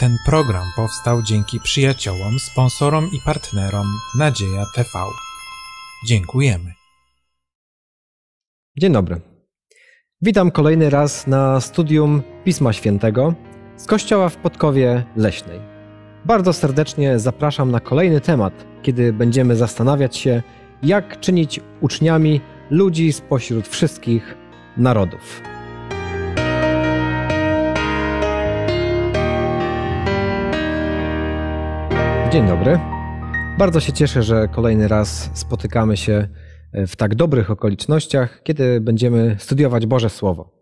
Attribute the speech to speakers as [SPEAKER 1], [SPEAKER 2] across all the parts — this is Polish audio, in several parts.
[SPEAKER 1] Ten program powstał dzięki przyjaciołom, sponsorom i partnerom Nadzieja TV. Dziękujemy.
[SPEAKER 2] Dzień dobry. Witam kolejny raz na studium Pisma Świętego z Kościoła w Podkowie Leśnej. Bardzo serdecznie zapraszam na kolejny temat, kiedy będziemy zastanawiać się, jak czynić uczniami ludzi spośród wszystkich narodów. Dzień dobry. Bardzo się cieszę, że kolejny raz spotykamy się w tak dobrych okolicznościach, kiedy będziemy studiować Boże Słowo.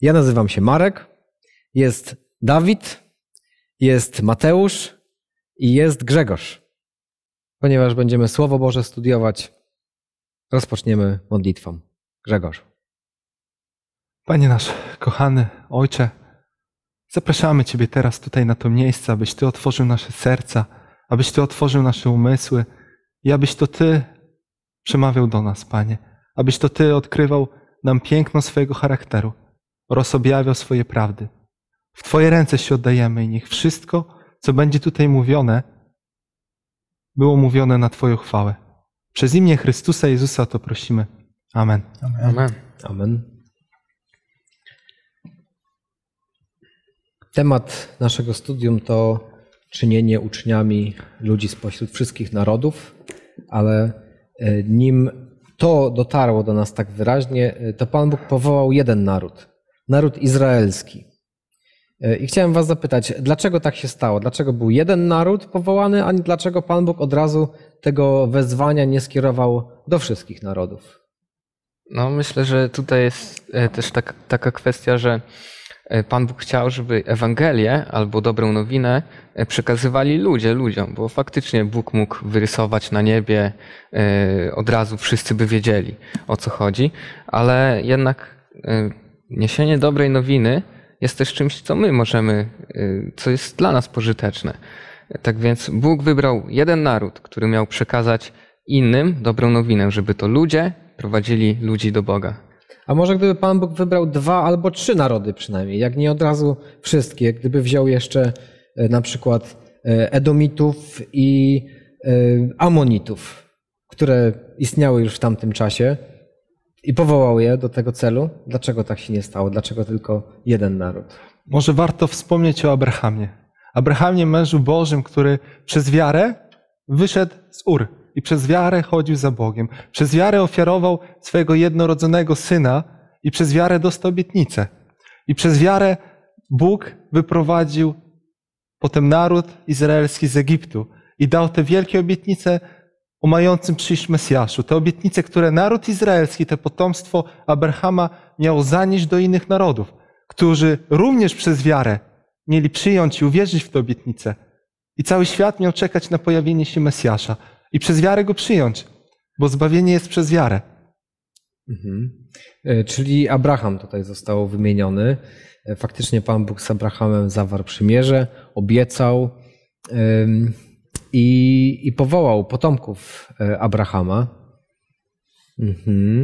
[SPEAKER 2] Ja nazywam się Marek, jest Dawid, jest Mateusz i jest Grzegorz. Ponieważ będziemy Słowo Boże studiować, rozpoczniemy modlitwą. Grzegorz.
[SPEAKER 3] Panie nasz kochany Ojcze, zapraszamy Ciebie teraz tutaj na to miejsce, abyś Ty otworzył nasze serca, abyś Ty otworzył nasze umysły i abyś to Ty przemawiał do nas, Panie. Abyś to Ty odkrywał nam piękno swojego charakteru oraz objawiał swoje prawdy. W Twoje ręce się oddajemy i niech wszystko, co będzie tutaj mówione, było mówione na Twoją chwałę. Przez imię Chrystusa Jezusa to prosimy. Amen.
[SPEAKER 2] Amen. Amen. Temat naszego studium to czynienie uczniami ludzi spośród wszystkich narodów, ale e, nim to dotarło do nas tak wyraźnie, e, to Pan Bóg powołał jeden naród naród izraelski. E, I chciałem Was zapytać, dlaczego tak się stało? Dlaczego był jeden naród powołany, a dlaczego Pan Bóg od razu tego wezwania nie skierował do wszystkich narodów?
[SPEAKER 4] No, myślę, że tutaj jest też tak, taka kwestia, że Pan Bóg chciał, żeby Ewangelię albo dobrą nowinę przekazywali ludzie ludziom, bo faktycznie Bóg mógł wyrysować na niebie, od razu wszyscy by wiedzieli o co chodzi, ale jednak niesienie dobrej nowiny jest też czymś, co my możemy, co jest dla nas pożyteczne. Tak więc Bóg wybrał jeden naród, który miał przekazać innym dobrą nowinę, żeby to ludzie prowadzili ludzi do Boga.
[SPEAKER 2] A może gdyby Pan Bóg wybrał dwa albo trzy narody przynajmniej, jak nie od razu wszystkie, gdyby wziął jeszcze na przykład Edomitów i Amonitów, które istniały już w tamtym czasie i powołał je do tego celu, dlaczego tak się nie stało? Dlaczego tylko jeden naród?
[SPEAKER 3] Może warto wspomnieć o Abrahamie. Abrahamie, mężu Bożym, który przez wiarę wyszedł z Ur i przez wiarę chodził za Bogiem. Przez wiarę ofiarował swojego jednorodzonego syna i przez wiarę dostał obietnicę. I przez wiarę Bóg wyprowadził potem naród izraelski z Egiptu i dał te wielkie obietnice o mającym przyjść Mesjaszu. Te obietnice, które naród izraelski, te potomstwo Abrahama miało zanieść do innych narodów, którzy również przez wiarę mieli przyjąć i uwierzyć w te obietnice. I cały świat miał czekać na pojawienie się Mesjasza i przez wiarę go przyjąć, bo zbawienie jest przez wiarę.
[SPEAKER 2] Mhm. Czyli Abraham tutaj został wymieniony. Faktycznie Pan Bóg z Abrahamem zawarł przymierze, obiecał i, i powołał potomków Abrahama.
[SPEAKER 4] Mhm.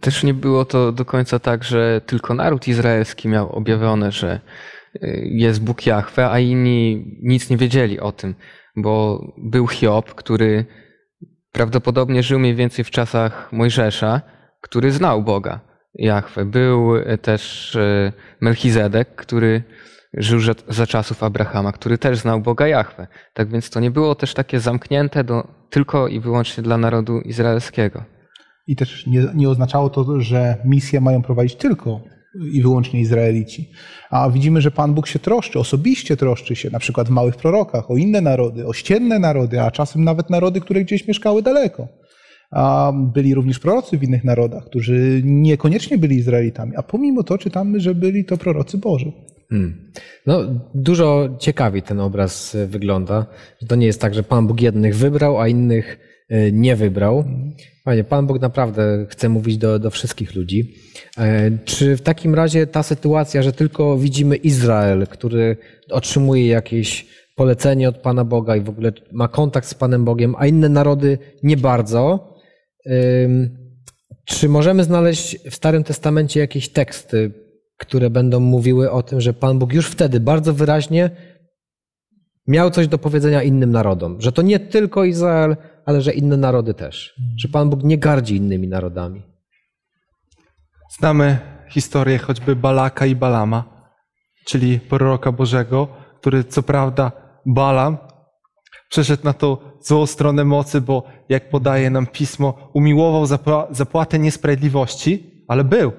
[SPEAKER 4] Też nie było to do końca tak, że tylko naród izraelski miał objawione, że jest Bóg Jahwe, a inni nic nie wiedzieli o tym, bo był Hiob, który prawdopodobnie żył mniej więcej w czasach Mojżesza, który znał Boga Jahwe. Był też Melchizedek, który żył za czasów Abrahama, który też znał Boga Jahwe. Tak więc to nie było też takie zamknięte do, tylko i wyłącznie dla narodu izraelskiego.
[SPEAKER 5] I też nie, nie oznaczało to, że misję mają prowadzić tylko i wyłącznie Izraelici. A widzimy, że Pan Bóg się troszczy, osobiście troszczy się, na przykład w małych prorokach, o inne narody, o ścienne narody, a czasem nawet narody, które gdzieś mieszkały daleko. A byli również prorocy w innych narodach, którzy niekoniecznie byli Izraelitami, a pomimo to czytamy, że byli to prorocy Boży. Hmm.
[SPEAKER 2] No, dużo ciekawiej ten obraz wygląda. To nie jest tak, że Pan Bóg jednych wybrał, a innych nie wybrał. Panie, Pan Bóg naprawdę chce mówić do, do wszystkich ludzi. Czy w takim razie ta sytuacja, że tylko widzimy Izrael, który otrzymuje jakieś polecenie od Pana Boga i w ogóle ma kontakt z Panem Bogiem, a inne narody nie bardzo, czy możemy znaleźć w Starym Testamencie jakieś teksty, które będą mówiły o tym, że Pan Bóg już wtedy bardzo wyraźnie miał coś do powiedzenia innym narodom. Że to nie tylko Izrael, ale że inne narody też. Że Pan Bóg nie gardzi innymi narodami.
[SPEAKER 3] Znamy historię choćby Balaka i Balama, czyli proroka Bożego, który co prawda Balam przeszedł na tą złą stronę mocy, bo jak podaje nam pismo, umiłował zapła- zapłatę niesprawiedliwości, ale był.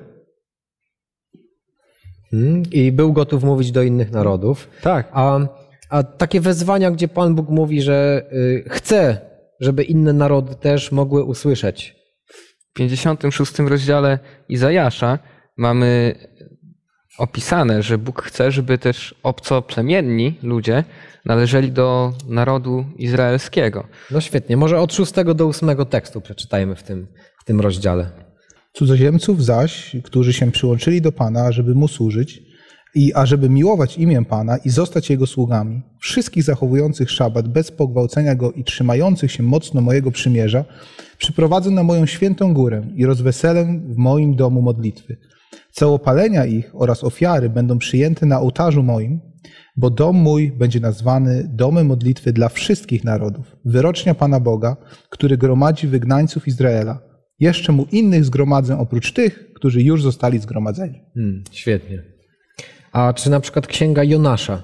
[SPEAKER 2] Hmm? I był gotów mówić do innych narodów.
[SPEAKER 3] Tak.
[SPEAKER 2] A, a takie wezwania, gdzie Pan Bóg mówi, że y, chce, żeby inne narody też mogły usłyszeć.
[SPEAKER 4] W 56 rozdziale Izajasza mamy opisane, że Bóg chce, żeby też obcoplemienni ludzie należeli do narodu izraelskiego.
[SPEAKER 2] No świetnie, może od szóstego do ósmego tekstu przeczytajmy w tym, w tym rozdziale.
[SPEAKER 5] Cudzoziemców zaś, którzy się przyłączyli do Pana, żeby Mu służyć, i ażeby miłować imię Pana i zostać Jego sługami, wszystkich zachowujących szabat bez pogwałcenia Go i trzymających się mocno mojego przymierza, przyprowadzę na moją świętą górę i rozweselę w moim domu modlitwy. Całopalenia ich oraz ofiary będą przyjęte na ołtarzu moim, bo dom mój będzie nazwany domem modlitwy dla wszystkich narodów. Wyrocznia Pana Boga, który gromadzi wygnańców Izraela. Jeszcze mu innych zgromadzę oprócz tych, którzy już zostali zgromadzeni.
[SPEAKER 2] Hmm, świetnie. A czy na przykład księga Jonasza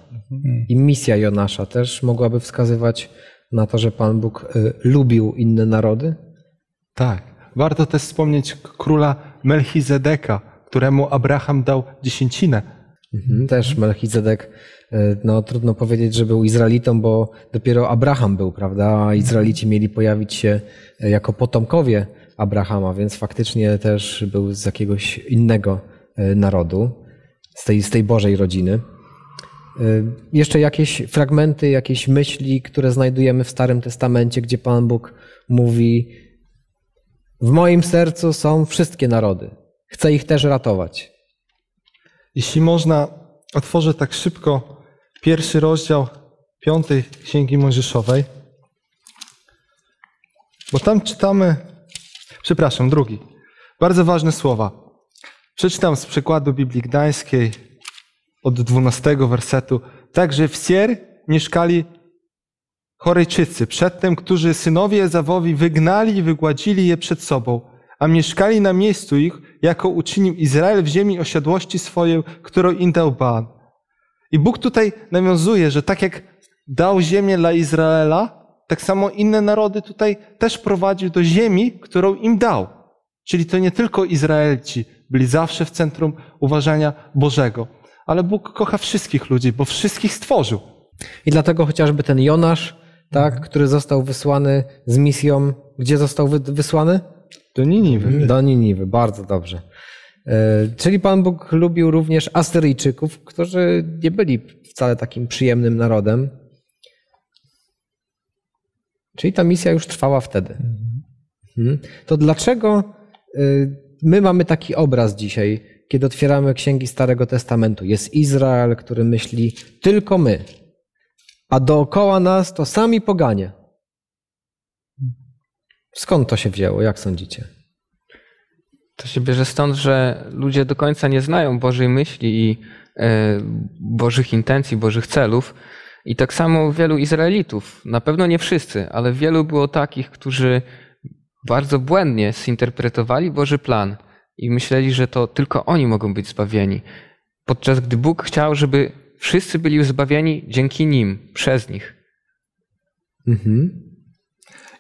[SPEAKER 2] i misja Jonasza też mogłaby wskazywać na to, że Pan Bóg y, lubił inne narody?
[SPEAKER 3] Tak. Warto też wspomnieć króla Melchizedeka, któremu Abraham dał dziesięcinę.
[SPEAKER 2] Mhm. Też Melchizedek, y, no trudno powiedzieć, że był Izraelitą, bo dopiero Abraham był, prawda? A Izraelici mieli pojawić się y, jako potomkowie Abrahama, więc faktycznie też był z jakiegoś innego narodu, z tej, z tej Bożej rodziny. Y, Jeszcze jakieś fragmenty, jakieś myśli, które znajdujemy w Starym Testamencie, gdzie Pan Bóg mówi: W moim sercu są wszystkie narody. Chcę ich też ratować.
[SPEAKER 3] Jeśli można, otworzę tak szybko pierwszy rozdział piątej Księgi Mojżeszowej, bo tam czytamy, przepraszam, drugi, bardzo ważne słowa. Przeczytam z przykładu Biblii Gdańskiej od 12 wersetu. Także w Sier mieszkali Chorejczycy, przedtem, którzy synowie Ezawowi wygnali i wygładzili je przed sobą, a mieszkali na miejscu ich, jako uczynił Izrael w ziemi osiadłości swojej, którą im dał Ban. I Bóg tutaj nawiązuje, że tak jak dał ziemię dla Izraela, tak samo inne narody tutaj też prowadził do ziemi, którą im dał. Czyli to nie tylko Izraelci byli zawsze w centrum uważania Bożego, ale Bóg kocha wszystkich ludzi, bo wszystkich stworzył.
[SPEAKER 2] I dlatego chociażby ten Jonasz, tak, który został wysłany z misją, gdzie został wy, wysłany?
[SPEAKER 3] Do Niniwy.
[SPEAKER 2] Do Niniwy, bardzo dobrze. E, Czyli Pan Bóg lubił również Asyryjczyków, którzy nie byli wcale takim przyjemnym narodem. Czyli ta misja już trwała wtedy. Mhm. To dlaczego y, my mamy taki obraz dzisiaj, kiedy otwieramy księgi Starego Testamentu? Jest Izrael, który myśli tylko my, a dookoła nas to sami poganie. Skąd to się wzięło? Jak sądzicie?
[SPEAKER 4] To się bierze stąd, że ludzie do końca nie znają Bożej myśli i e, Bożych intencji, Bożych celów. I tak samo wielu Izraelitów, na pewno nie wszyscy, ale wielu było takich, którzy bardzo błędnie zinterpretowali Boży plan i myśleli, że to tylko oni mogą być zbawieni. Podczas gdy Bóg chciał, żeby wszyscy byli zbawieni dzięki nim, przez nich.
[SPEAKER 2] Mhm.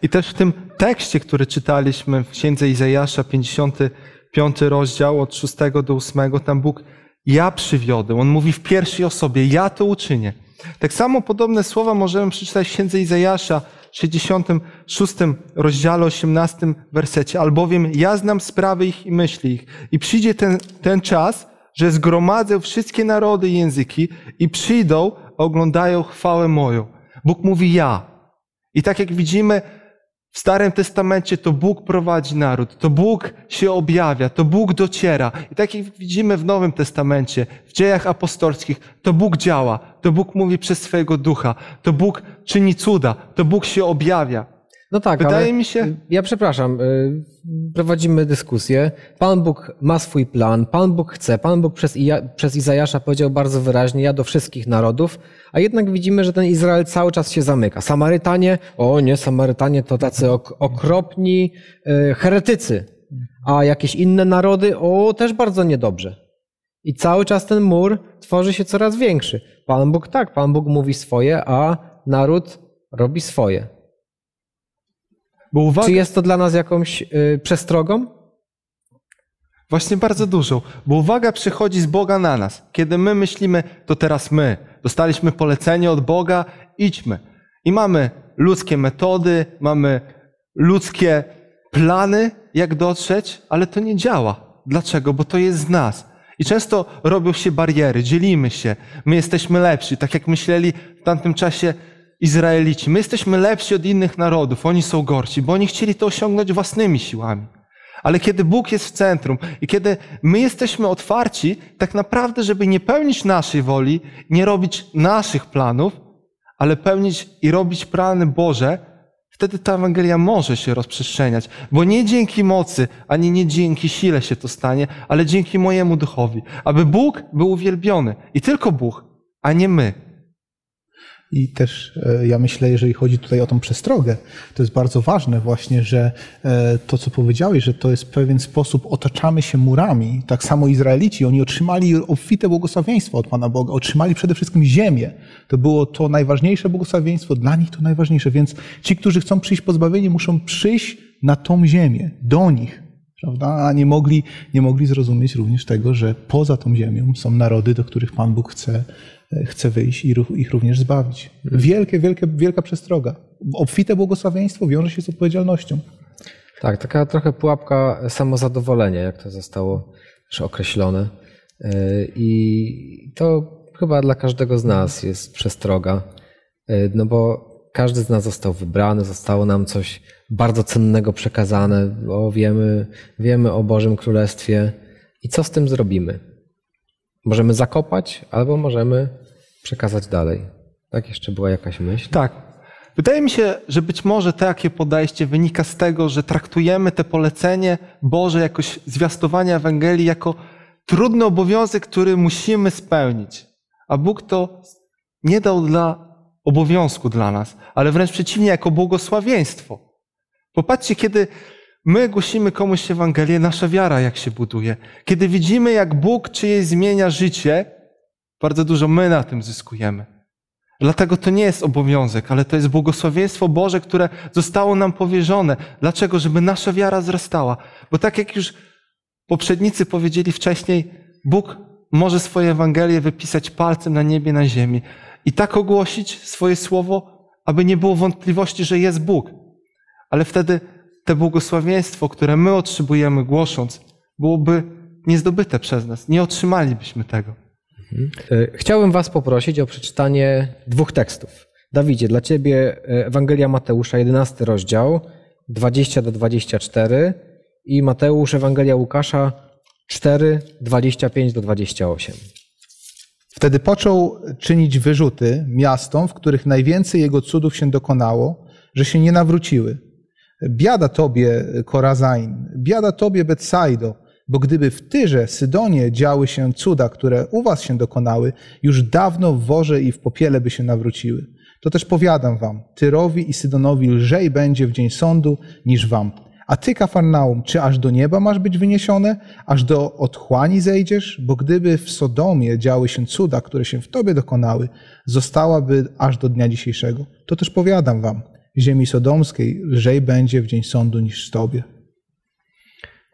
[SPEAKER 3] I też w tym tekście, który czytaliśmy w księdze Izajasza, 55 rozdział od 6 do 8, tam Bóg ja przywiodę. On mówi w pierwszej osobie, ja to uczynię. Tak samo podobne słowa możemy przeczytać w księdze Izajasza, 66 rozdziale, 18 wersecie. Albowiem ja znam sprawy ich i myśli ich. I przyjdzie ten, ten czas, że zgromadzę wszystkie narody i języki i przyjdą, oglądają chwałę moją. Bóg mówi ja. I tak jak widzimy w Starym Testamencie, to Bóg prowadzi naród, to Bóg się objawia, to Bóg dociera. I tak jak widzimy w Nowym Testamencie, w dziejach apostolskich, to Bóg działa, to Bóg mówi przez swojego ducha, to Bóg czyni cuda, to Bóg się objawia.
[SPEAKER 2] No tak,
[SPEAKER 3] Wydaje
[SPEAKER 2] ale
[SPEAKER 3] mi się-
[SPEAKER 2] Ja przepraszam, y, prowadzimy dyskusję. Pan Bóg ma swój plan, Pan Bóg chce, Pan Bóg przez, Ija, przez Izajasza powiedział bardzo wyraźnie, ja do wszystkich narodów, a jednak widzimy, że ten Izrael cały czas się zamyka. Samarytanie, o nie, Samarytanie to tacy ok, okropni y, heretycy, a jakieś inne narody, o też bardzo niedobrze. I cały czas ten mur tworzy się coraz większy. Pan Bóg tak, Pan Bóg mówi swoje, a naród robi swoje.
[SPEAKER 3] Bo uwaga,
[SPEAKER 2] Czy jest to dla nas jakąś y, przestrogą?
[SPEAKER 3] Właśnie bardzo dużo, bo uwaga przychodzi z Boga na nas. Kiedy my myślimy, to teraz my. Dostaliśmy polecenie od Boga, idźmy. I mamy ludzkie metody, mamy ludzkie plany, jak dotrzeć, ale to nie działa. Dlaczego? Bo to jest z nas. I często robią się bariery, dzielimy się. My jesteśmy lepsi, tak jak myśleli w tamtym czasie Izraelici. My jesteśmy lepsi od innych narodów, oni są gorsi, bo oni chcieli to osiągnąć własnymi siłami. Ale kiedy Bóg jest w centrum i kiedy my jesteśmy otwarci, tak naprawdę, żeby nie pełnić naszej woli, nie robić naszych planów, ale pełnić i robić plany Boże, wtedy ta Ewangelia może się rozprzestrzeniać. Bo nie dzięki mocy, ani nie dzięki sile się to stanie, ale dzięki mojemu duchowi. Aby Bóg był uwielbiony. I tylko Bóg, a nie my.
[SPEAKER 5] I też e, ja myślę, jeżeli chodzi tutaj o tą przestrogę, to jest bardzo ważne właśnie, że e, to, co powiedziałeś, że to jest pewien sposób otaczamy się murami. Tak samo Izraelici, oni otrzymali obfite błogosławieństwo od Pana Boga, otrzymali przede wszystkim ziemię. To było to najważniejsze błogosławieństwo, dla nich to najważniejsze. Więc ci, którzy chcą przyjść pozbawieni, muszą przyjść na tą ziemię, do nich. Prawda? A nie mogli, nie mogli zrozumieć również tego, że poza tą ziemią są narody, do których Pan Bóg chce, chce wyjść i ich również zbawić. Wielkie, wielkie, wielka przestroga. Obfite błogosławieństwo wiąże się z odpowiedzialnością.
[SPEAKER 2] Tak, taka trochę pułapka samozadowolenia, jak to zostało też określone. Y, I to chyba dla każdego z nas jest przestroga, Y, no bo każdy z nas został wybrany, zostało nam coś bardzo cennego przekazane, bo wiemy, wiemy o Bożym Królestwie i co z tym zrobimy. Możemy zakopać albo możemy przekazać dalej. Tak, jeszcze była jakaś myśl?
[SPEAKER 3] Tak. Wydaje mi się, że być może takie podejście wynika z tego, że traktujemy te polecenie Boże jakoś zwiastowania Ewangelii jako trudny obowiązek, który musimy spełnić. A Bóg to nie dał dla obowiązku dla nas, ale wręcz przeciwnie, jako błogosławieństwo. Popatrzcie, kiedy my głosimy komuś Ewangelię, nasza wiara jak się buduje. Kiedy widzimy, jak Bóg czyjeś zmienia życie, bardzo dużo my na tym zyskujemy. Dlatego to nie jest obowiązek, ale to jest błogosławieństwo Boże, które zostało nam powierzone. Dlaczego? Żeby nasza wiara wzrastała. Bo tak jak już poprzednicy powiedzieli wcześniej, Bóg może swoje Ewangelie wypisać palcem na niebie, na ziemi i tak ogłosić swoje słowo, aby nie było wątpliwości, że jest Bóg. Ale wtedy te błogosławieństwo, które my otrzymujemy głosząc, byłoby niezdobyte przez nas. Nie otrzymalibyśmy tego.
[SPEAKER 2] Y, Chciałbym Was poprosić o przeczytanie dwóch tekstów. Dawidzie, dla Ciebie y, Ewangelia Mateusza, 11 rozdział, 20 do 24 i Mateusz, Ewangelia Łukasza, 4, 25 do 28.
[SPEAKER 5] Wtedy począł czynić wyrzuty miastom, w których najwięcej jego cudów się dokonało, że się nie nawróciły. Biada tobie, Korazain, biada tobie, Betsaido, bo gdyby w Tyrze, Sydonie działy się cuda, które u was się dokonały, już dawno w worze i w popiele by się nawróciły. To też powiadam wam, Tyrowi i Sydonowi lżej będzie w dzień sądu niż wam. A ty, Kafarnaum, czy aż do nieba masz być wyniesione? Aż do otchłani zejdziesz? Bo gdyby w Sodomie działy się cuda, które się w tobie dokonały, zostałaby aż do dnia dzisiejszego. To też powiadam wam, ziemi sodomskiej lżej będzie w dzień sądu niż tobie.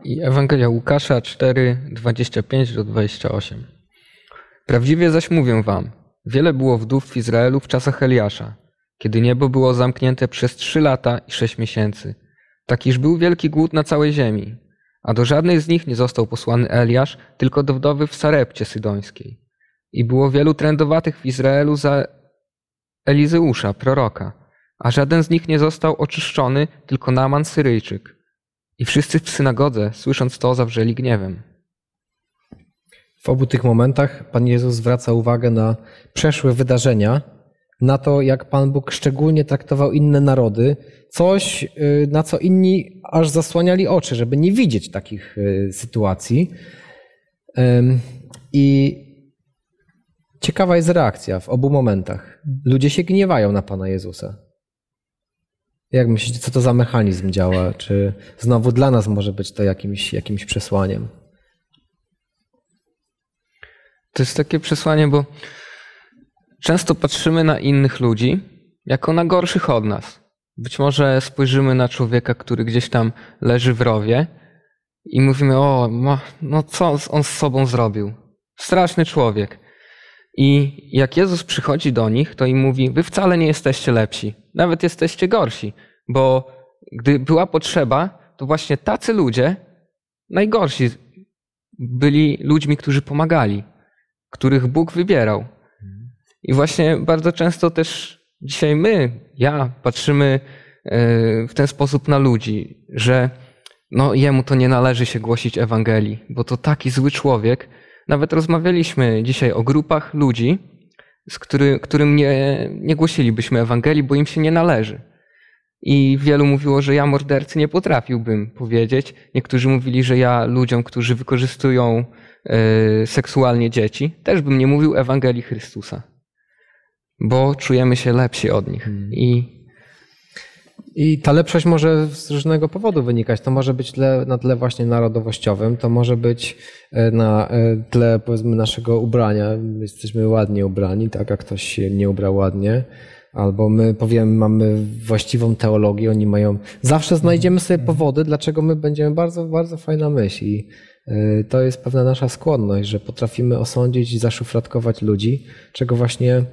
[SPEAKER 4] I Ewangelia Łukasza 4, 25 do 28. Prawdziwie zaś mówię wam, wiele było wdów w Izraelu w czasach Eliasza, kiedy niebo było zamknięte przez trzy lata i sześć miesięcy, tak iż był wielki głód na całej ziemi, a do żadnej z nich nie został posłany Eliasz, tylko do wdowy w Sarepcie Sydońskiej. I było wielu trędowatych w Izraelu za Elizeusza, proroka, a żaden z nich nie został oczyszczony, tylko Naman Syryjczyk. I wszyscy w synagodze, słysząc to, zawrzeli gniewem.
[SPEAKER 2] W obu tych momentach Pan Jezus zwraca uwagę na przeszłe wydarzenia, na to, jak Pan Bóg szczególnie traktował inne narody, coś, y, na co inni aż zasłaniali oczy, żeby nie widzieć takich y, sytuacji. I ciekawa jest reakcja w obu momentach. Ludzie się gniewają na Pana Jezusa. Jak myślicie, co to za mechanizm działa? Czy znowu dla nas może być to jakimś, jakimś przesłaniem?
[SPEAKER 4] To jest takie przesłanie, bo często patrzymy na innych ludzi jako na gorszych od nas. Być może spojrzymy na człowieka, który gdzieś tam leży w rowie i mówimy: O, no co on z sobą zrobił? Straszny człowiek. I jak Jezus przychodzi do nich, to im mówi: Wy wcale nie jesteście lepsi, nawet jesteście gorsi, bo gdy była potrzeba, to właśnie tacy ludzie, najgorsi, byli ludźmi, którzy pomagali, których Bóg wybierał. I właśnie bardzo często też dzisiaj my, ja, patrzymy e, w ten sposób na ludzi, że no jemu to nie należy się głosić Ewangelii, bo to taki zły człowiek. Nawet rozmawialiśmy dzisiaj o grupach ludzi, z który, którym nie, nie głosilibyśmy Ewangelii, bo im się nie należy. I wielu mówiło, że ja mordercy nie potrafiłbym powiedzieć. Niektórzy mówili, że ja ludziom, którzy wykorzystują e, seksualnie dzieci, też bym nie mówił Ewangelii Chrystusa, bo czujemy się lepsi od nich. I
[SPEAKER 2] I ta lepszość może z różnego powodu wynikać. To może być tle, na tle właśnie narodowościowym, to może być e, na e, tle powiedzmy naszego ubrania. My Jesteśmy ładnie ubrani, tak, a ktoś się nie ubrał ładnie. Albo my powiemy, mamy właściwą teologię, oni mają. Zawsze znajdziemy sobie powody, dlaczego my będziemy bardzo, bardzo fajna myśl. I e, to jest pewna nasza skłonność, że potrafimy osądzić i zaszufladkować ludzi, czego właśnie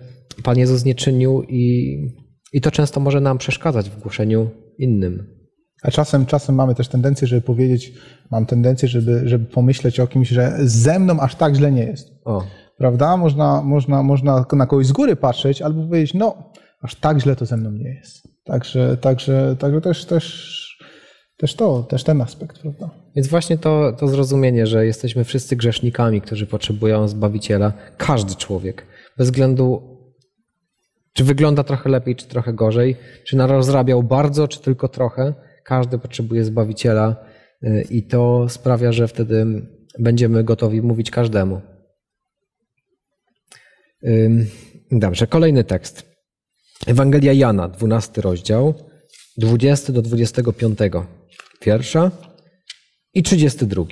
[SPEAKER 2] Pan Jezus nie czynił i, i to często może nam przeszkadzać w głoszeniu innym.
[SPEAKER 5] A czasem, czasem mamy też tendencję, żeby powiedzieć, mam tendencję, żeby, żeby pomyśleć o kimś, że ze mną aż tak źle nie jest.
[SPEAKER 2] O,
[SPEAKER 5] Prawda? Można, można, można na kogoś z góry patrzeć albo powiedzieć, no, aż tak źle to ze mną nie jest. Także, także, także też, też, też to, też ten aspekt, prawda?
[SPEAKER 2] Więc właśnie to, to zrozumienie, że jesteśmy wszyscy grzesznikami, którzy potrzebują Zbawiciela, każdy człowiek, bez względu czy wygląda trochę lepiej, czy trochę gorzej, czy narozrabiał bardzo, czy tylko trochę, każdy potrzebuje Zbawiciela y, i to sprawia, że wtedy będziemy gotowi mówić każdemu. Dobrze, kolejny tekst. Ewangelia Jana, 12 rozdział, 20 do 25 wiersza i 32.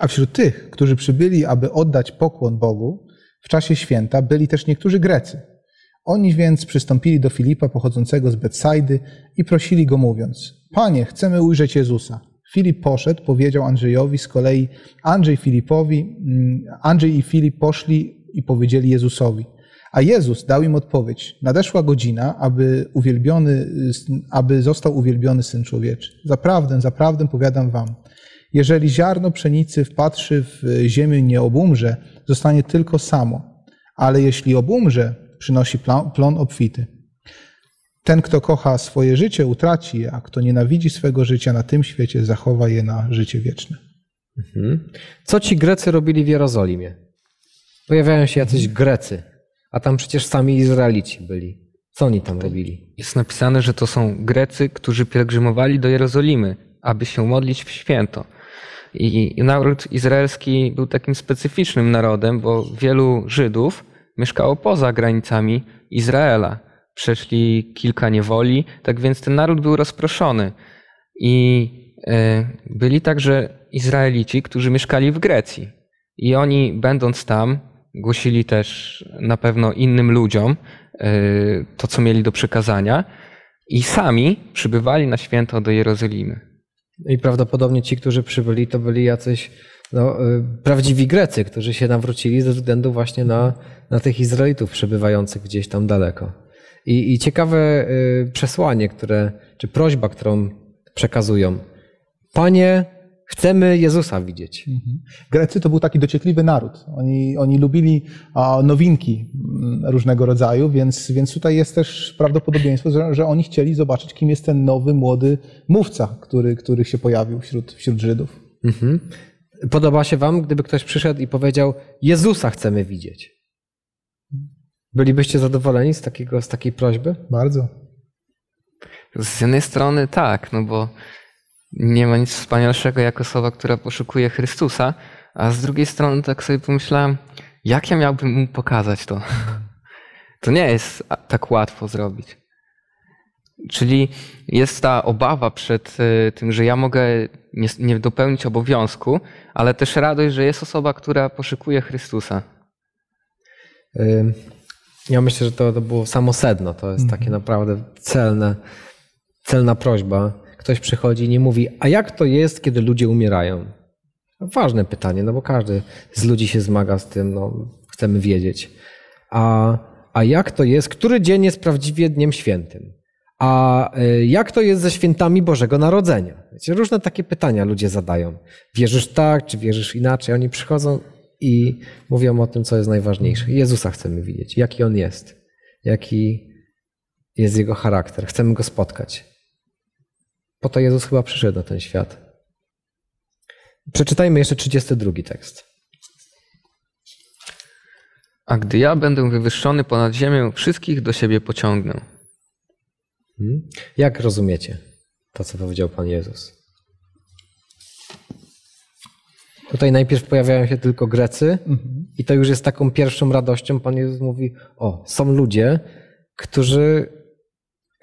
[SPEAKER 5] A wśród tych, którzy przybyli, aby oddać pokłon Bogu w czasie święta, byli też niektórzy Grecy. Oni więc przystąpili do Filipa pochodzącego z Betsajdy i prosili go mówiąc: Panie, chcemy ujrzeć Jezusa. Filip poszedł, powiedział Andrzejowi, z kolei Andrzej Filipowi, mm, Andrzej i Filip poszli i powiedzieli Jezusowi. A Jezus dał im odpowiedź: Nadeszła godzina, aby, uwielbiony, aby został uwielbiony Syn Człowieczy. Zaprawdę, zaprawdę powiadam wam, jeżeli ziarno pszenicy wpatrzy w ziemię nie obumrze, zostanie tylko samo, ale jeśli obumrze, przynosi plon, plon obfity. Ten, kto kocha swoje życie, utraci je, a kto nienawidzi swego życia na tym świecie, zachowa je na życie wieczne.
[SPEAKER 2] Mhm. Co ci Grecy robili w Jerozolimie? Pojawiają się jacyś Grecy, a tam przecież sami Izraelici byli. Co oni tam robili?
[SPEAKER 4] jest napisane, że to są Grecy, którzy pielgrzymowali do Jerozolimy, aby się modlić w święto. I naród izraelski był takim specyficznym narodem, bo wielu Żydów mieszkało poza granicami Izraela. Przeszli kilka niewoli, tak więc ten naród był rozproszony. I e, byli także Izraelici, którzy mieszkali w Grecji. I oni, będąc tam, głosili też na pewno innym ludziom e, to, co mieli do przekazania. I sami przybywali na święto do Jerozolimy.
[SPEAKER 2] I prawdopodobnie ci, którzy przybyli, to byli jacyś no, y, prawdziwi Grecy, którzy się nawrócili ze względu właśnie na, na tych Izraelitów przebywających gdzieś tam daleko. I, i ciekawe y, przesłanie, które, czy prośba, którą przekazują. Panie, chcemy Jezusa widzieć.
[SPEAKER 5] Grecy to był taki dociekliwy naród. Oni, oni lubili nowinki mm, różnego rodzaju, więc, więc tutaj jest też prawdopodobieństwo, że, że oni chcieli zobaczyć, kim jest ten nowy, młody mówca, który, który się pojawił wśród, wśród Żydów.
[SPEAKER 2] Mhm. Podoba się wam, gdyby ktoś przyszedł i powiedział, Jezusa chcemy widzieć? Bylibyście zadowoleni z, takiego, z takiej prośby?
[SPEAKER 5] Bardzo.
[SPEAKER 4] Z jednej strony tak, no bo nie ma nic wspanialszego jak osoba, która poszukuje Chrystusa, a z drugiej strony tak sobie pomyślałem, jak ja miałbym mu pokazać to? To nie jest tak łatwo zrobić. Czyli jest ta obawa przed y, tym, że ja mogę nie, dopełnić obowiązku, ale też radość, że jest osoba, która poszukuje Chrystusa.
[SPEAKER 2] Ja myślę, że to, to było samo sedno. To jest takie naprawdę celne, celna prośba. Ktoś przychodzi i nie mówi, a jak to jest, kiedy ludzie umierają? Ważne pytanie, no bo każdy z ludzi się zmaga z tym, no, chcemy wiedzieć. A, a jak to jest, który dzień jest prawdziwie dniem świętym? A y, jak to jest ze świętami Bożego Narodzenia? Wiecie, różne takie pytania ludzie zadają. Wierzysz tak, czy wierzysz inaczej? Oni przychodzą i mówią o tym, co jest najważniejsze. Jezusa chcemy widzieć, jaki On jest, jaki jest Jego charakter. Chcemy Go spotkać. Po to Jezus chyba przyszedł na ten świat. Przeczytajmy jeszcze 32 tekst.
[SPEAKER 4] A gdy ja będę wywyższony ponad ziemię, wszystkich do siebie pociągnę.
[SPEAKER 2] Hmm? Jak rozumiecie to, co powiedział Pan Jezus? Tutaj najpierw pojawiają się tylko Grecy i to już jest taką pierwszą radością. Pan Jezus mówi, o, są ludzie, którzy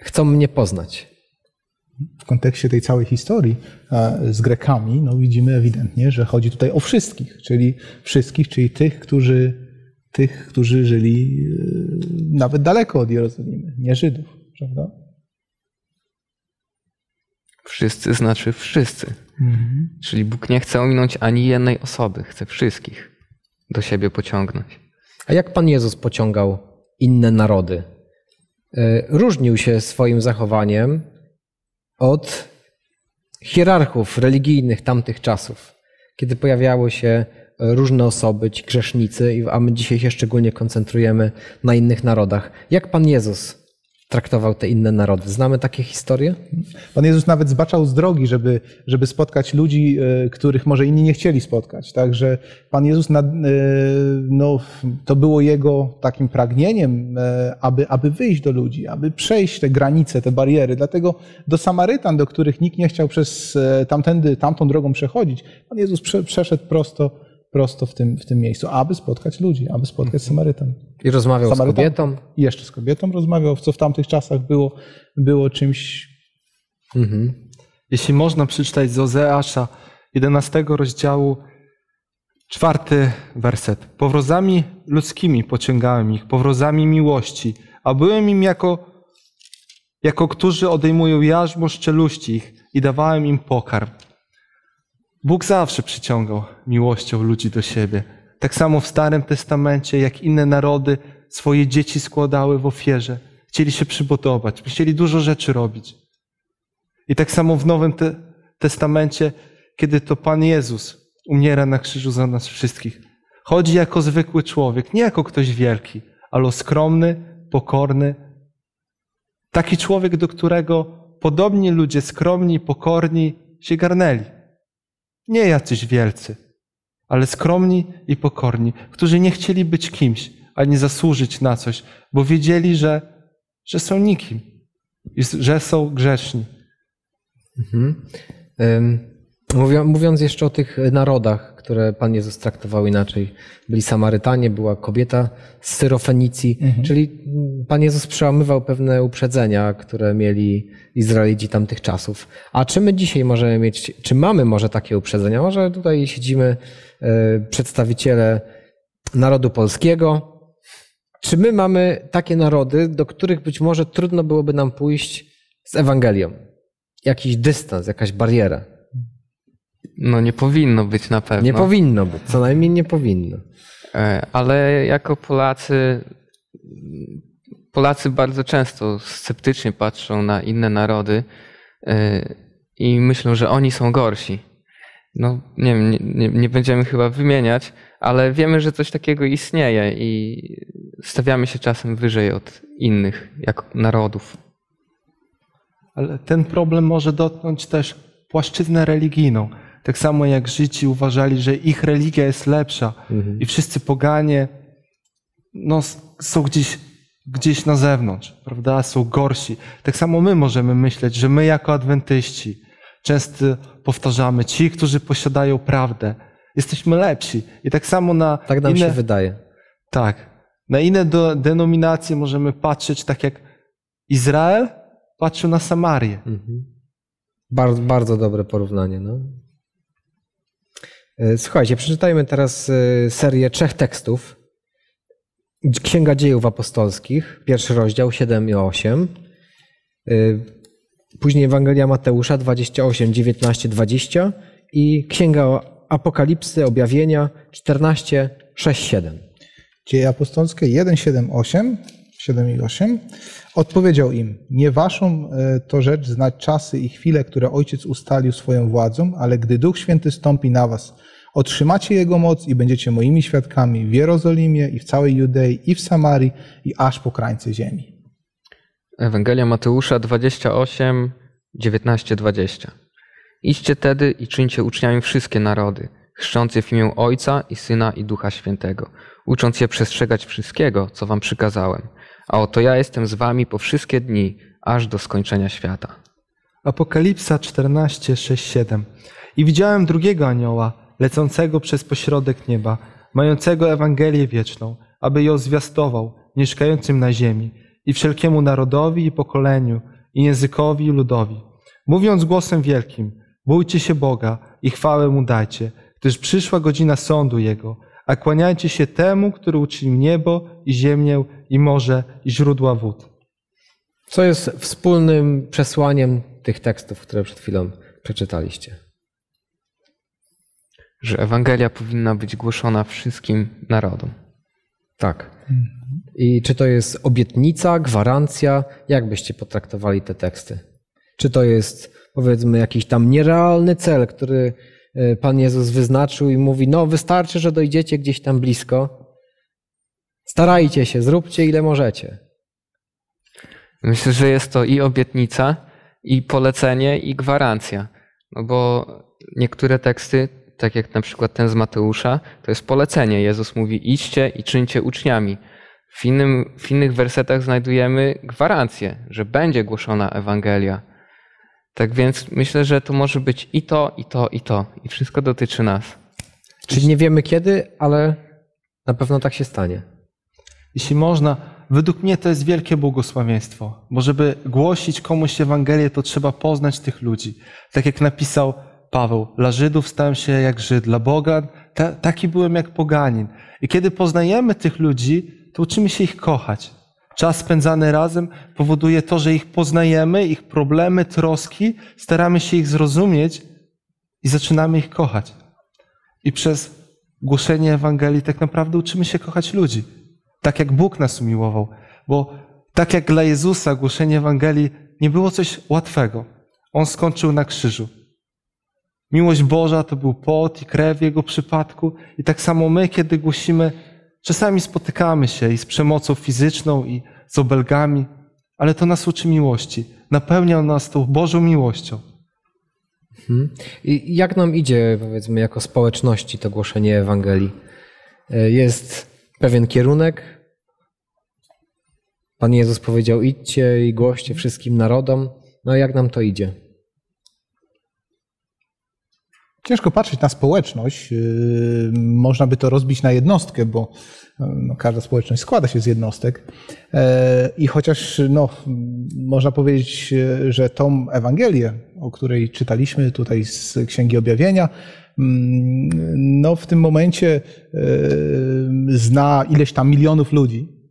[SPEAKER 2] chcą mnie poznać.
[SPEAKER 5] W kontekście tej całej historii z Grekami, no widzimy ewidentnie, że chodzi tutaj o wszystkich, czyli wszystkich, czyli tych, którzy, tych, którzy żyli e, nawet daleko od Jerozolimy, nie Żydów, prawda?
[SPEAKER 4] Wszyscy znaczy wszyscy. Czyli Bóg nie chce ominąć ani jednej osoby, chce wszystkich do siebie pociągnąć.
[SPEAKER 2] A jak Pan Jezus pociągał inne narody? E, Różnił się swoim zachowaniem od hierarchów religijnych tamtych czasów, kiedy pojawiały się różne osoby, ci grzesznicy, a my dzisiaj się szczególnie koncentrujemy na innych narodach. Jak Pan Jezus traktował te inne narody? Znamy takie historie?
[SPEAKER 5] Pan Jezus nawet zbaczał z drogi, żeby, żeby spotkać ludzi, e, których może inni nie chcieli spotkać. Także Pan Jezus, e, no, to było Jego takim pragnieniem, e, aby, aby wyjść do ludzi, aby przejść te granice, te bariery. Dlatego do Samarytan, do których nikt nie chciał przez tamtędy, tamtą drogą przechodzić, Pan Jezus prze, przeszedł prosto, prosto w, tym, w tym miejscu, aby spotkać ludzi, aby spotkać Samarytan.
[SPEAKER 2] I rozmawiał z
[SPEAKER 5] Samarytan.
[SPEAKER 2] kobietą?
[SPEAKER 5] I jeszcze z kobietą rozmawiał, co w tamtych czasach było, było czymś
[SPEAKER 2] Mhm.
[SPEAKER 3] Jeśli można przeczytać z Ozeasza 11 rozdziału, czwarty werset. Powrozami ludzkimi pociągałem ich, powrozami miłości, a byłem im jako, jako którzy odejmują jarzmo z czeluści ich i dawałem im pokarm. Bóg zawsze przyciągał miłością ludzi do siebie. Tak samo w Starym Testamencie, jak inne narody swoje dzieci składały w ofierze. Chcieli się przypodobać, chcieli dużo rzeczy robić. I tak samo w Nowym Te- Testamencie, kiedy to Pan Jezus umiera na krzyżu za nas wszystkich. Chodzi jako zwykły człowiek, nie jako ktoś wielki, ale skromny, pokorny. Taki człowiek, do którego podobni ludzie skromni, pokorni się garnęli. Nie jacyś wielcy, ale skromni i pokorni, którzy nie chcieli być kimś, ani zasłużyć na coś, bo wiedzieli, że, że są nikim i że są grzeszni.
[SPEAKER 2] Mhm. Mówiąc, jeszcze o tych narodach, które Pan Jezus traktował inaczej. Byli Samarytanie, była kobieta z Syrofenicji, czyli mm, Pan Jezus przełamywał pewne uprzedzenia, które mieli Izraelici tamtych czasów. A czy my dzisiaj możemy mieć, czy mamy może takie uprzedzenia? Może tutaj siedzimy e, przedstawiciele narodu polskiego. Czy my mamy takie narody, do których być może trudno byłoby nam pójść z Ewangelią? Jakiś dystans, jakaś bariera.
[SPEAKER 4] No nie powinno być na pewno.
[SPEAKER 2] Nie powinno być, co najmniej nie powinno.
[SPEAKER 4] E, Ale jako Polacy, Polacy bardzo często sceptycznie patrzą na inne narody e, i myślą, że oni są gorsi. No nie wiem, nie, nie, będziemy chyba wymieniać, ale wiemy, że coś takiego istnieje i stawiamy się czasem wyżej od innych, jak narodów.
[SPEAKER 3] Ale ten problem może dotknąć też płaszczyznę religijną. Tak samo jak Żydzi uważali, że ich religia jest lepsza i wszyscy poganie no, są gdzieś, gdzieś na zewnątrz, prawda? Są gorsi. Tak samo my możemy myśleć, że my jako adwentyści często powtarzamy, ci, którzy posiadają prawdę, jesteśmy lepsi. I tak samo na
[SPEAKER 2] Tak nam
[SPEAKER 3] inne,
[SPEAKER 2] się wydaje.
[SPEAKER 3] tak, na inne do, denominacje możemy patrzeć tak jak Izrael patrzył na Samarię.
[SPEAKER 2] Mhm. Bardzo, bardzo dobre porównanie. No. E, Słuchajcie, przeczytajmy teraz e, serię trzech tekstów. Księga Dziejów Apostolskich, pierwszy rozdział 7 i 8. E, Później Ewangelia Mateusza 28, 19, 20 i Księga Apokalipsy, Objawienia 14, 6, 7.
[SPEAKER 5] Dzieje apostolskie 1, 7, 8, 7 i 8. Odpowiedział im, nie waszą e, to rzecz znać czasy i chwile, które Ojciec ustalił swoją władzą, ale gdy Duch Święty stąpi na was, otrzymacie Jego moc i będziecie moimi świadkami w Jerozolimie i w całej Judei i w Samarii i aż po krańce ziemi.
[SPEAKER 4] Ewangelia Mateusza 28, 19, 20. Idźcie tedy i czyńcie uczniami wszystkie narody, chrzcząc je w imię Ojca i Syna i Ducha Świętego, ucząc je przestrzegać wszystkiego, co wam przykazałem. A oto ja jestem z wami po wszystkie dni, aż do skończenia świata.
[SPEAKER 3] Apokalipsa 14, 6, 7. I widziałem drugiego anioła, lecącego przez pośrodek nieba, mającego Ewangelię wieczną, aby ją zwiastował mieszkającym na ziemi i wszelkiemu narodowi i pokoleniu, i językowi i ludowi, mówiąc głosem wielkim, bójcie się Boga i chwałę Mu dajcie, gdyż przyszła godzina sądu Jego, a kłaniajcie się temu, który uczynił niebo i ziemię i morze i źródła wód.
[SPEAKER 2] Co jest wspólnym przesłaniem tych tekstów, które przed chwilą przeczytaliście?
[SPEAKER 4] Że Ewangelia powinna być głoszona wszystkim narodom.
[SPEAKER 2] Tak. I czy to jest obietnica, gwarancja? Jak byście potraktowali te teksty? Czy to jest, powiedzmy, jakiś tam nierealny cel, który e, Pan Jezus wyznaczył i mówi: No, wystarczy, że dojdziecie gdzieś tam blisko. Starajcie się, zróbcie ile możecie.
[SPEAKER 4] Myślę, że jest to i obietnica, i polecenie, i gwarancja. No bo niektóre teksty, tak jak na przykład ten z Mateusza, to jest polecenie. Jezus mówi: idźcie i czyńcie uczniami. W, innym, w innych wersetach znajdujemy gwarancję, że będzie głoszona Ewangelia. Tak więc myślę, że to może być i to, i to, i to. I wszystko dotyczy nas.
[SPEAKER 2] Czyli nie wiemy kiedy, ale na pewno tak się stanie.
[SPEAKER 3] Jeśli można, według mnie to jest wielkie błogosławieństwo, bo żeby głosić komuś Ewangelię, to trzeba poznać tych ludzi. Tak jak napisał Paweł, dla Żydów stałem się jak Żyd, dla Boga ta, taki byłem jak poganin. I kiedy poznajemy tych ludzi, to uczymy się ich kochać. Czas spędzany razem powoduje to, że ich poznajemy, ich problemy, troski, staramy się ich zrozumieć i zaczynamy ich kochać. I przez głoszenie Ewangelii tak naprawdę uczymy się kochać ludzi. Tak jak Bóg nas umiłował. Bo tak jak dla Jezusa głoszenie Ewangelii nie było coś łatwego. On skończył na krzyżu. Miłość Boża to był pot i krew w Jego przypadku. I tak samo my, kiedy głosimy, czasami spotykamy się i z przemocą fizyczną, i z obelgami, ale to nas uczy miłości. Napełnia nas tą Bożą miłością.
[SPEAKER 2] Mhm. I jak nam idzie, powiedzmy, jako społeczności to głoszenie Ewangelii? E, Jest pewien kierunek. Pan Jezus powiedział: idźcie i głoście wszystkim narodom. No jak nam to idzie?
[SPEAKER 5] Ciężko patrzeć na społeczność. Yy, Można by to rozbić na jednostkę, bo yy, no, każda społeczność składa się z jednostek. E, I chociaż no, można powiedzieć, yy, że tą Ewangelię, o której czytaliśmy tutaj z Księgi Objawienia, no w tym momencie yy, zna ileś tam milionów ludzi,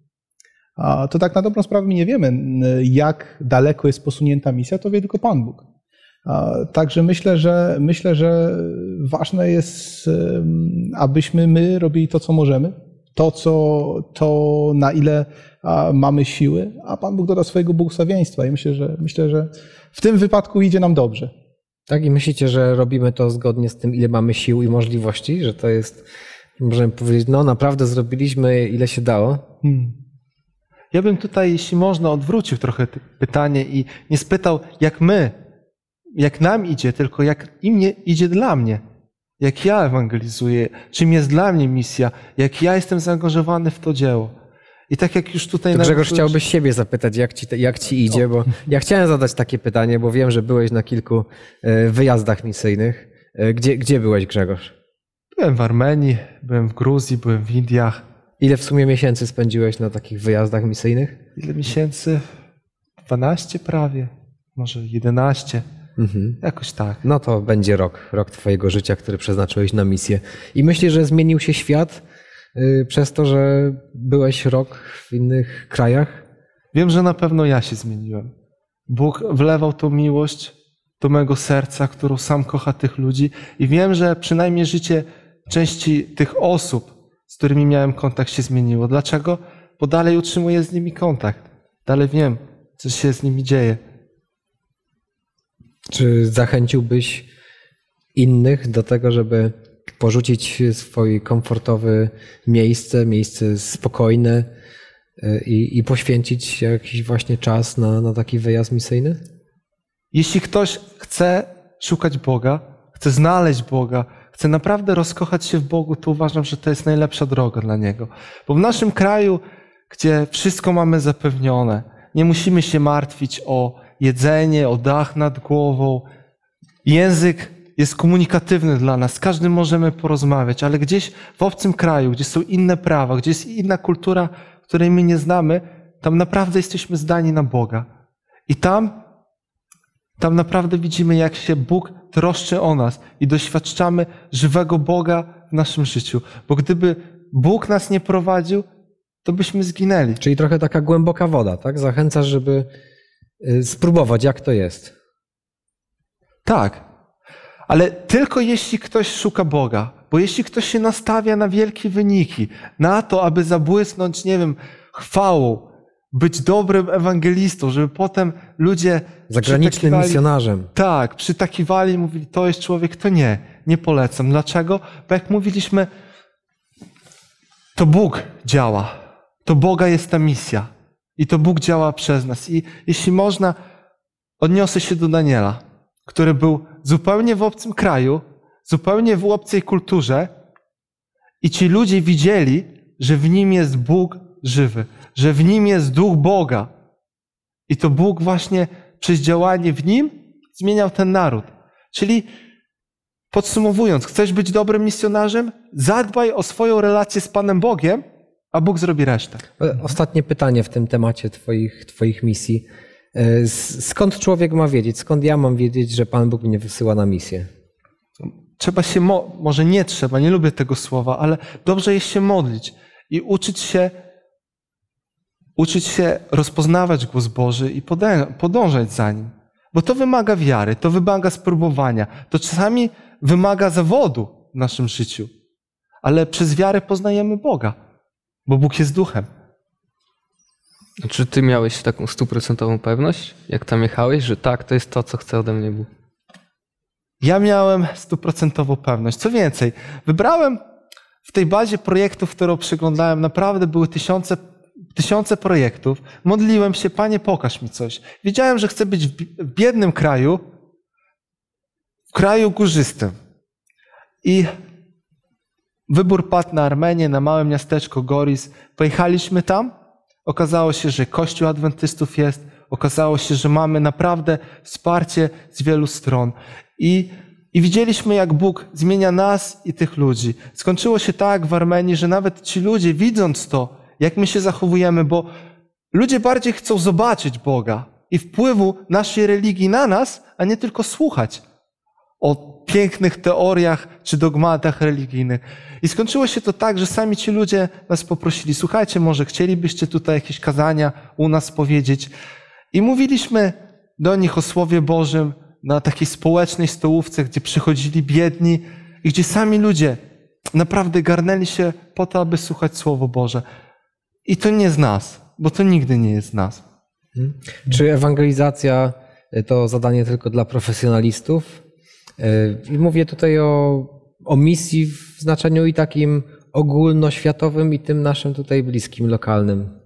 [SPEAKER 5] to tak na dobrą sprawę my nie wiemy, jak daleko jest posunięta misja, to wie tylko Pan Bóg. Także myślę, że myślę, że ważne jest, em, abyśmy my robili to, co możemy, to, co, to na ile mamy siły, a Pan Bóg doda swojego błogosławieństwa. I myślę, że myślę, że w tym wypadku idzie nam dobrze.
[SPEAKER 2] Tak? I myślicie, że robimy to zgodnie z tym, ile mamy sił i możliwości? Że to jest, możemy powiedzieć, no naprawdę zrobiliśmy ile się dało?
[SPEAKER 3] Hmm. Ja bym tutaj, jeśli można, odwrócił trochę pytanie i nie spytał, jak my, jak nam idzie, tylko jak im nie idzie dla mnie. Jak ja ewangelizuję, czym jest dla mnie misja, jak ja jestem zaangażowany w to dzieło. I tak jak już tutaj...
[SPEAKER 2] To
[SPEAKER 3] nawet
[SPEAKER 2] Grzegorz,
[SPEAKER 3] byłeś-
[SPEAKER 2] chciałbyś siebie zapytać, jak ci, jak ci idzie, bo ja chciałem zadać takie pytanie, bo wiem, że byłeś na kilku e, wyjazdach misyjnych. E, Gdzie, gdzie byłeś, Grzegorz?
[SPEAKER 3] Byłem w Armenii, byłem w Gruzji, byłem w Indiach.
[SPEAKER 2] Ile w sumie miesięcy spędziłeś na takich wyjazdach misyjnych?
[SPEAKER 3] Ile miesięcy? 12 prawie, może 11,
[SPEAKER 2] Mhm.
[SPEAKER 3] jakoś tak.
[SPEAKER 2] No to będzie rok, rok twojego życia, który przeznaczyłeś na misję. I myślisz, że zmienił się świat przez to, że byłeś rok w innych krajach?
[SPEAKER 3] Wiem, że na pewno ja się zmieniłem. Bóg wlewał tą miłość do mego serca, którą sam kocha tych ludzi i wiem, że przynajmniej życie części tych osób, z którymi miałem kontakt, się zmieniło. Dlaczego? Bo dalej utrzymuję z nimi kontakt. Dalej wiem, co się z nimi dzieje.
[SPEAKER 2] Czy zachęciłbyś innych do tego, żeby porzucić swoje komfortowe miejsce, miejsce spokojne y, i, i poświęcić jakiś właśnie czas na, na taki wyjazd misyjny?
[SPEAKER 3] Jeśli ktoś chce szukać Boga, chce znaleźć Boga, chce naprawdę rozkochać się w Bogu, to uważam, że to jest najlepsza droga dla niego. Bo w naszym kraju, gdzie wszystko mamy zapewnione, nie musimy się martwić o jedzenie, o dach nad głową. Język jest komunikatywny dla nas, z każdym możemy porozmawiać, ale gdzieś w obcym kraju, gdzie są inne prawa, gdzie jest inna kultura, której my nie znamy, tam naprawdę jesteśmy zdani na Boga. I tam tam naprawdę widzimy, jak się Bóg troszczy o nas i doświadczamy żywego Boga w naszym życiu. Bo gdyby Bóg nas nie prowadził, to byśmy zginęli.
[SPEAKER 2] Czyli trochę taka głęboka woda, tak? Zachęcasz, żeby y, spróbować, jak to jest.
[SPEAKER 3] Tak. Ale tylko jeśli ktoś szuka Boga. Bo jeśli ktoś się nastawia na wielkie wyniki, na to, aby zabłysnąć, nie wiem, chwałą, być dobrym ewangelistą, żeby potem ludzie
[SPEAKER 2] Zagranicznym misjonarzem.
[SPEAKER 3] Tak, przytakiwali i mówili, to jest człowiek, to nie, nie polecam. Dlaczego? Bo jak mówiliśmy, to Bóg działa. To Boga jest ta misja. I to Bóg działa przez nas. I jeśli można, odniosę się do Daniela, który był zupełnie w obcym kraju, zupełnie w obcej kulturze i ci ludzie widzieli, że w nim jest Bóg żywy, że w nim jest duch Boga. I to Bóg właśnie przez działanie w nim zmieniał ten naród. Czyli podsumowując, chcesz być dobrym misjonarzem? Zadbaj o swoją relację z Panem Bogiem, a Bóg zrobi resztę.
[SPEAKER 2] E, Ostatnie pytanie w tym temacie twoich, twoich misji. E, Skąd człowiek ma wiedzieć, skąd ja mam wiedzieć, że Pan Bóg mnie wysyła na misję?
[SPEAKER 3] Trzeba się, mo- może nie trzeba, nie lubię tego słowa, ale dobrze jest się modlić i uczyć się, uczyć się rozpoznawać głos Boży i podążać za nim. Bo to wymaga wiary, to wymaga spróbowania, to czasami wymaga zawodu w naszym życiu, ale przez wiarę poznajemy Boga, bo Bóg jest duchem.
[SPEAKER 4] Czy ty miałeś taką stuprocentową pewność, jak tam jechałeś, że tak, to jest to, co chce ode mnie Bóg?
[SPEAKER 3] Ja miałem stuprocentową pewność. Co więcej, wybrałem w tej bazie projektów, którą przeglądałem, naprawdę były tysiące, tysiące projektów. Modliłem się, Panie, pokaż mi coś. Wiedziałem, że chcę być w bi- w biednym kraju, w kraju górzystym. I wybór padł na Armenię, na małe miasteczko Goris. Pojechaliśmy tam. Okazało się, że Kościół Adwentystów jest. Okazało się, że mamy naprawdę wsparcie z wielu stron. I, I widzieliśmy, jak Bóg zmienia nas i tych ludzi. Skończyło się tak w Armenii, że nawet ci ludzie, widząc to, jak my się zachowujemy, bo ludzie bardziej chcą zobaczyć Boga i wpływu naszej religii na nas, a nie tylko słuchać o pięknych teoriach czy dogmatach religijnych. I skończyło się to tak, że sami ci ludzie nas poprosili, słuchajcie, może chcielibyście tutaj jakieś kazania u nas powiedzieć. I mówiliśmy do nich o Słowie Bożym na takiej społecznej stołówce, gdzie przychodzili biedni i gdzie sami ludzie naprawdę garnęli się po to, aby słuchać Słowo Boże. I to nie z nas, bo to nigdy nie jest z nas.
[SPEAKER 2] Czy ewangelizacja to zadanie tylko dla profesjonalistów? Y, I mówię tutaj o, o misji w znaczeniu i takim ogólnoświatowym, i tym naszym tutaj bliskim, lokalnym.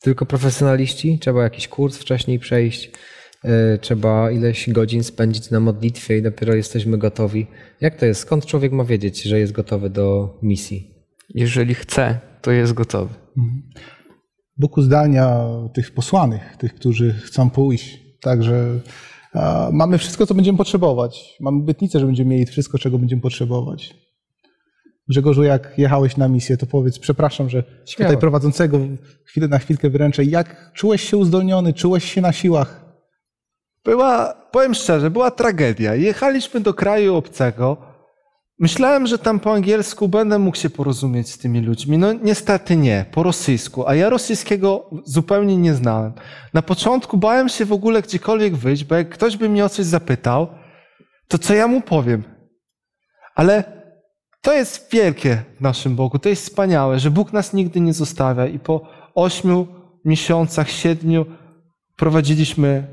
[SPEAKER 2] Tylko profesjonaliści? Trzeba jakiś kurs wcześniej przejść, y, trzeba ileś godzin spędzić na modlitwie i dopiero jesteśmy gotowi. Jak to jest? Skąd człowiek ma wiedzieć, że jest gotowy do misji?
[SPEAKER 4] Jeżeli chce, to jest gotowy.
[SPEAKER 5] Bóg uzdalnia tych posłanych, tych, którzy chcą pójść. Także mamy wszystko, co będziemy potrzebować. Mamy obietnicę, że będziemy mieli wszystko, czego będziemy potrzebować. Grzegorzu, jak jechałeś na misję, to powiedz, przepraszam, że
[SPEAKER 2] Śmiało.
[SPEAKER 5] tutaj prowadzącego chwilę na chwilkę wyręczę. Jak czułeś się uzdolniony, czułeś się na siłach?
[SPEAKER 3] Była, powiem szczerze, była tragedia. Jechaliśmy do kraju obcego. Myślałem, że tam po angielsku będę mógł się porozumieć z tymi ludźmi. No niestety nie, po rosyjsku. A ja rosyjskiego zupełnie nie znałem. Na początku bałem się w ogóle gdziekolwiek wyjść, bo jak ktoś by mnie o coś zapytał, to co ja mu powiem? Ale to jest wielkie w naszym Bogu, to jest wspaniałe, że Bóg nas nigdy nie zostawia i po ośmiu miesiącach, siedmiu prowadziliśmy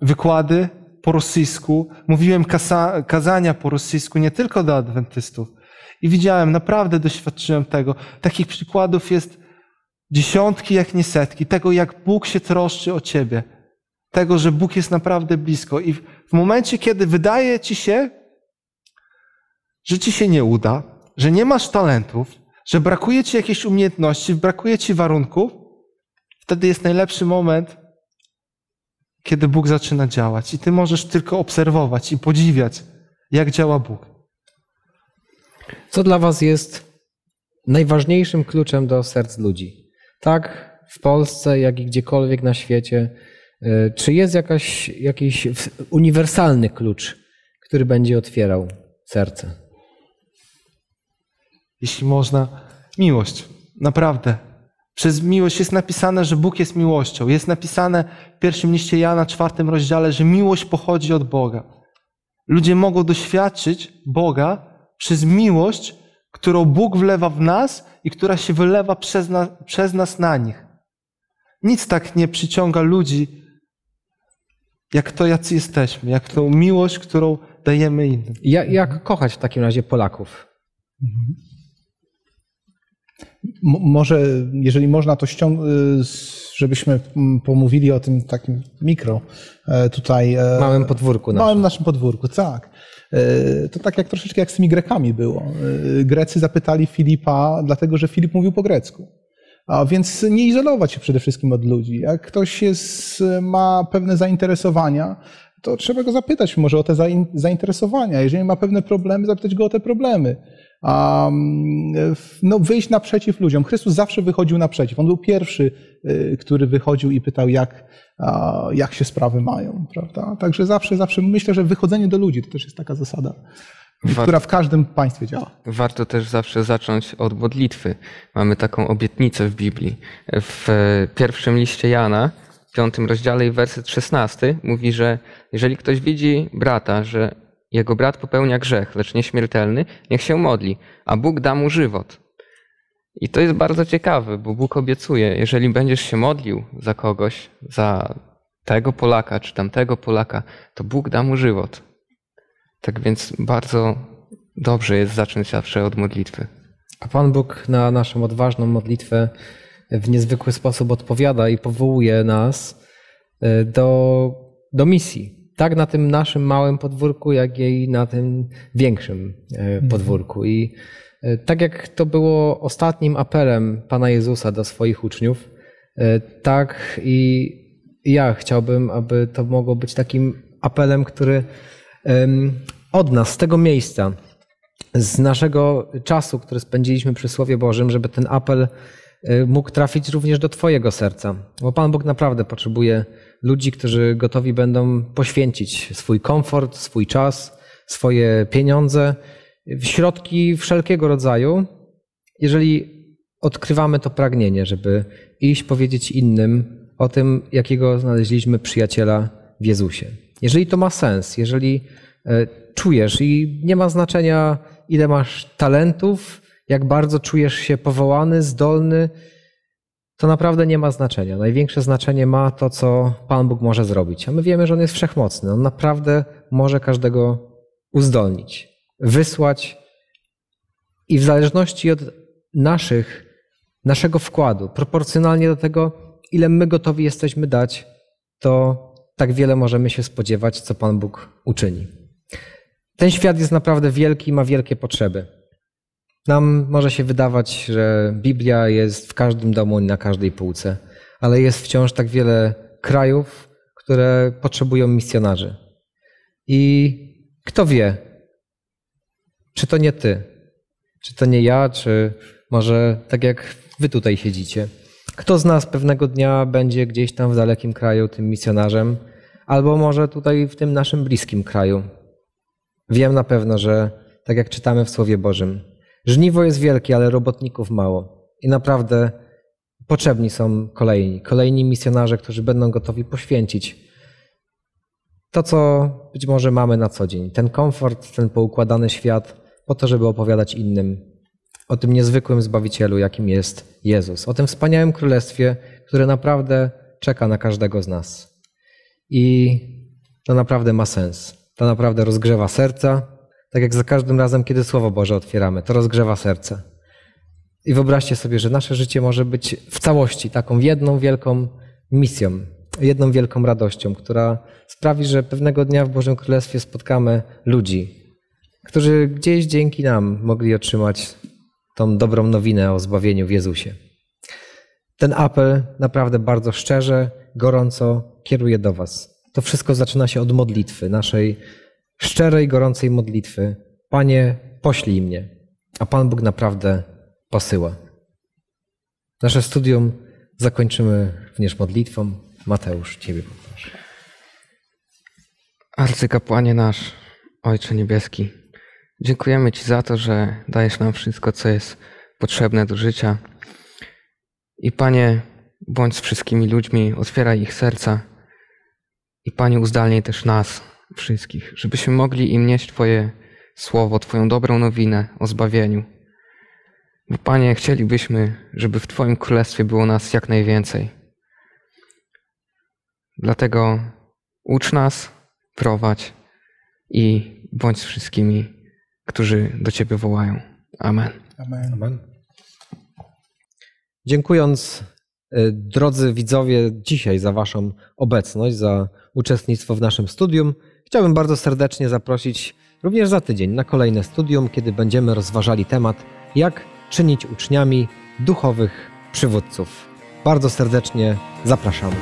[SPEAKER 3] wykłady po rosyjsku, mówiłem kasa, kazania po rosyjsku nie tylko do adwentystów. I widziałem, naprawdę doświadczyłem tego. Takich przykładów jest dziesiątki, jak nie setki, tego jak Bóg się troszczy o ciebie. Tego, że Bóg jest naprawdę blisko. I w, momencie, kiedy wydaje ci się, że ci się nie uda, że nie masz talentów, że brakuje ci jakiejś umiejętności, brakuje ci warunków, wtedy jest najlepszy moment, kiedy Bóg zaczyna działać. I ty możesz tylko obserwować i podziwiać, jak działa Bóg.
[SPEAKER 2] Co dla Was jest najważniejszym kluczem do serc ludzi? Tak w Polsce, jak i gdziekolwiek na świecie. Y, Czy jest jakaś, jakiś uniwersalny klucz, który będzie otwierał serce?
[SPEAKER 3] Jeśli można, miłość. Naprawdę. Przez miłość jest napisane, że Bóg jest miłością. Jest napisane w pierwszym liście Jana, czwartym rozdziale, że miłość pochodzi od Boga. Ludzie mogą doświadczyć Boga przez miłość, którą Bóg wlewa w nas i która się wylewa przez, na, przez nas na nich. Nic tak nie przyciąga ludzi, jak to, jacy jesteśmy, jak tą miłość, którą dajemy innym.
[SPEAKER 2] Jak, jak kochać w takim razie Polaków?
[SPEAKER 5] M- może, jeżeli można, to ściąg- y, żebyśmy mm, pomówili o tym takim mikro e, tutaj. e,
[SPEAKER 2] Małym podwórku naszym.
[SPEAKER 5] Małym naszym podwórku, tak. E, To tak jak troszeczkę jak z tymi Grekami było. Grecy zapytali Filipa, dlatego że Filip mówił po grecku. A więc nie izolować się przede wszystkim od ludzi. Jak ktoś jest, ma pewne zainteresowania, to trzeba go zapytać może o te zain- zainteresowania. Jeżeli ma pewne problemy, zapytać go o te problemy. No, wyjść naprzeciw ludziom. Chrystus zawsze wychodził naprzeciw. On był pierwszy, y, który wychodził i pytał, jak, jak się sprawy mają. Prawda? Także zawsze, zawsze myślę, że wychodzenie do ludzi to też jest taka zasada,
[SPEAKER 4] War-
[SPEAKER 5] która w każdym państwie działa.
[SPEAKER 4] Warto też zawsze zacząć od modlitwy. Mamy taką obietnicę w Biblii. W e, pierwszym liście Jana, w piątym rozdziale i werset 16 mówi, że jeżeli ktoś widzi brata, że jego brat popełnia grzech, lecz nieśmiertelny, niech się modli, a Bóg da mu żywot. I to jest bardzo ciekawe, bo Bóg obiecuje, jeżeli będziesz się modlił za kogoś, za tego Polaka czy tamtego Polaka, to Bóg da mu żywot. Tak więc bardzo dobrze jest zacząć zawsze od modlitwy.
[SPEAKER 2] A Pan Bóg na naszą odważną modlitwę w niezwykły sposób odpowiada i powołuje nas e, do, do misji. Tak na tym naszym małym podwórku, jak i na tym większym e, podwórku. I e, tak jak to było ostatnim apelem Pana Jezusa do swoich uczniów, e, tak i ja chciałbym, aby to mogło być takim apelem, który od nas, z tego miejsca, z naszego czasu, który spędziliśmy przy Słowie Bożym, żeby ten apel mógł trafić również do Twojego serca. Bo Pan Bóg naprawdę potrzebuje ludzi, którzy gotowi będą poświęcić swój komfort, swój czas, swoje pieniądze, środki wszelkiego rodzaju, jeżeli odkrywamy to pragnienie, żeby iść powiedzieć innym o tym, jakiego znaleźliśmy przyjaciela w Jezusie. Jeżeli to ma sens, jeżeli e, czujesz i nie ma znaczenia, ile masz talentów, jak bardzo czujesz się powołany, zdolny, to naprawdę nie ma znaczenia. Największe znaczenie ma to, co Pan Bóg może zrobić. A my wiemy, że On jest wszechmocny. On naprawdę może każdego uzdolnić, wysłać i w zależności od naszych, naszego wkładu, proporcjonalnie do tego, ile my gotowi jesteśmy dać, to tak wiele możemy się spodziewać, co Pan Bóg uczyni. Ten świat jest naprawdę wielki i ma wielkie potrzeby. Nam może się wydawać, że Biblia jest w każdym domu i na każdej półce, ale jest wciąż tak wiele krajów, które potrzebują misjonarzy. I kto wie, czy to nie ty, czy to nie ja, czy może tak jak wy tutaj siedzicie. Kto z nas pewnego dnia będzie gdzieś tam w dalekim kraju tym misjonarzem, albo może tutaj w tym naszym bliskim kraju. Wiem na pewno, że tak jak czytamy w Słowie Bożym, żniwo jest wielkie, ale robotników mało. I naprawdę potrzebni są kolejni, kolejni misjonarze, którzy będą gotowi poświęcić to, co być może mamy na co dzień, ten komfort, ten poukładany świat, po to, żeby opowiadać innym o tym niezwykłym Zbawicielu, jakim jest Jezus, o tym wspaniałym Królestwie, które naprawdę czeka na każdego z nas. I to naprawdę ma sens. To naprawdę rozgrzewa serca, tak jak za każdym razem, kiedy Słowo Boże otwieramy, to rozgrzewa serce. I wyobraźcie sobie, że nasze życie może być w całości taką jedną wielką misją, jedną wielką radością, która sprawi, że pewnego dnia w Bożym Królestwie spotkamy ludzi, którzy gdzieś dzięki nam mogli otrzymać tą dobrą nowinę o zbawieniu w Jezusie. Ten apel naprawdę bardzo szczerze, gorąco kieruje do Was. To wszystko zaczyna się od modlitwy, naszej szczerej, gorącej modlitwy. Panie, poślij mnie, a Pan Bóg naprawdę posyła. Nasze studium zakończymy również modlitwą. Mateusz, Ciebie poproszę.
[SPEAKER 4] Arcykapłanie nasz, Ojcze Niebieski, dziękujemy Ci za to, że dajesz nam wszystko, co jest potrzebne do życia. I Panie, bądź z wszystkimi ludźmi, otwieraj ich serca. I Panie, uzdalnij też nas wszystkich, żebyśmy mogli im nieść Twoje słowo, Twoją dobrą nowinę o zbawieniu. Bo Panie, chcielibyśmy, żeby w Twoim królestwie było nas jak najwięcej. Dlatego ucz nas, prowadź i bądź z wszystkimi, którzy do Ciebie wołają. Amen.
[SPEAKER 5] Amen.
[SPEAKER 2] Amen. Dziękując, e, drodzy widzowie, dzisiaj za Waszą obecność, za uczestnictwo w naszym studium, chciałbym bardzo serdecznie zaprosić również za tydzień na kolejne studium, kiedy będziemy rozważali temat, jak czynić uczniami duchowych przywódców. Bardzo serdecznie zapraszamy.